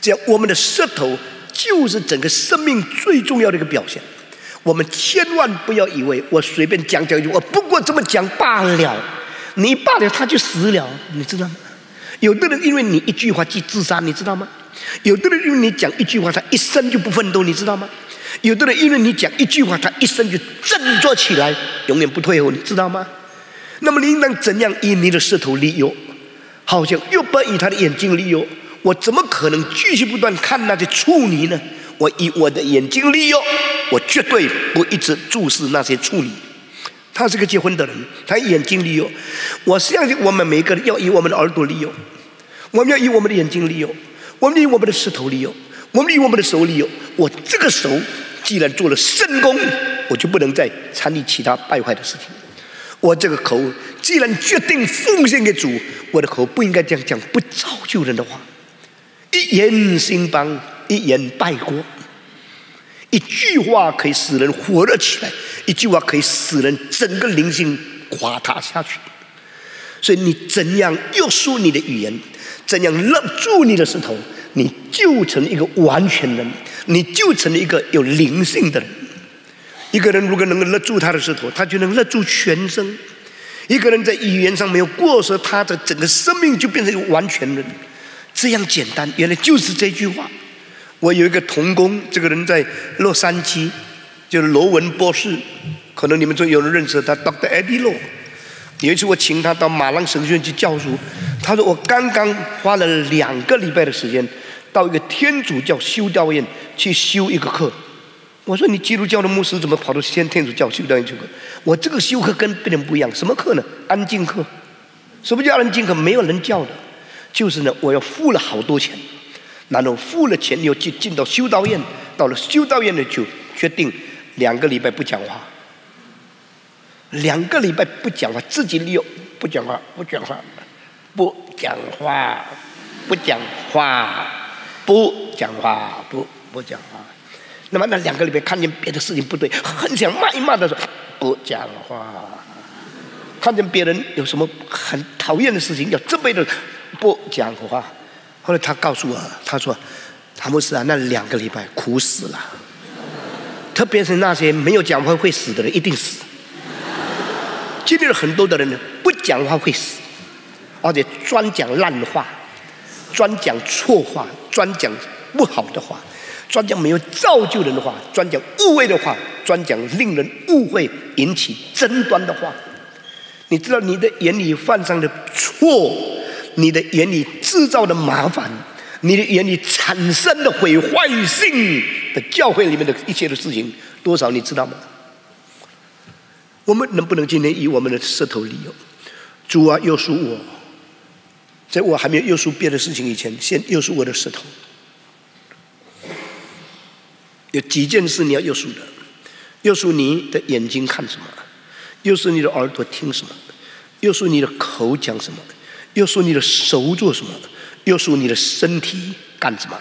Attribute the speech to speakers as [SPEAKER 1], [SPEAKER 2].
[SPEAKER 1] 这样，我们的舌头就是整个生命最重要的一个表现。我们千万不要以为我随便讲讲一句，我不过这么讲罢了，你罢了他就死了，你知道吗？有的人因为你一句话去自杀，你知道吗？有的人因为你讲一句话，他一生就不奋斗，你知道吗？有的人因为你讲一句话，他一生就振作起来，永远不退后，你知道吗？那么你应当怎样以你的舌头利诱？好像又不以他的眼睛利诱，我怎么可能继续不断看那些处女呢？我以我的眼睛利用，我绝对不一直注视那些处女。他是个结婚的人，他眼睛利用。我相信我们每个人要以我们的耳朵利用，我们要以我们的眼睛利用，我们以我们的舌头利用，我们以我们的手利用。我这个手既然做了圣功，我就不能再参与其他败坏的事情。我这个口既然决定奉献给主，我的口不应该这样讲不造就人的话。一言兴邦，一言败国。一句话可以使人火热起来，一句话可以使人整个灵性垮塌下去。所以你怎样约束你的语言，怎样勒住你的舌头，你就成一个完全人，你就成了一个有灵性的人。一个人如果能够勒住他的舌头，他就能勒住全身。一个人在语言上没有过失，他的整个生命就变成一个完全人。这样简单，原来就是这句话。我有一个童工，这个人在洛杉矶，就是罗文博士，可能你们中有人认识他，Dr. Eddie Lo。有一次我请他到马浪神学院去教书，他说我刚刚花了两个礼拜的时间，到一个天主教修道院去修一个课。我说你基督教的牧师怎么跑到先天主教修道院去课？我这个修课跟别人不一样，什么课呢？安静课。什么叫安静课？没有人教的，就是呢，我要付了好多钱。然后付了钱，又进进到修道院，到了修道院呢，就决定两个礼拜不讲话。两个礼拜不讲话，自己利用不讲话，不讲话，不讲话，不讲话，不讲话，不不讲话。那么那两个礼拜看见别的事情不对，很想骂一骂的时候，不讲话。看见别人有什么很讨厌的事情，要责备的，不讲话。后来他告诉我，他说：“谭牧师啊，那两个礼拜苦死了，特别是那些没有讲话会死的人，一定死。经历了很多的人，不讲话会死，而且专讲烂话，专讲错话，专讲不好的话，专讲没有造就人的话，专讲误会的话，专讲令人误会引起争端的话。你知道你的眼里犯上的错？”你的眼里制造的麻烦，你的眼里产生的毁坏性的教会里面的一切的事情，多少你知道吗？我们能不能今天以我们的舌头理由主啊，约束我，在我还没有约束别的事情以前，先约束我的舌头。有几件事你要约束的，约束你的眼睛看什么，约束你的耳朵听什么，约束你的口讲什么。又说你的手做什么？又说你的身体干什么？